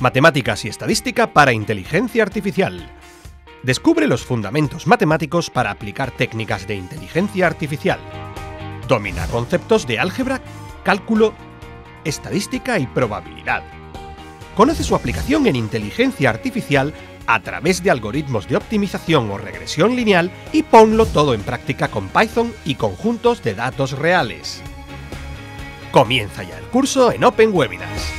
Matemáticas y estadística para inteligencia artificial. Descubre los fundamentos matemáticos para aplicar técnicas de inteligencia artificial. Domina conceptos de álgebra, cálculo, estadística y probabilidad. Conoce su aplicación en inteligencia artificial a través de algoritmos de optimización o regresión lineal y ponlo todo en práctica con Python y conjuntos de datos reales. Comienza ya el curso en Open Webinars.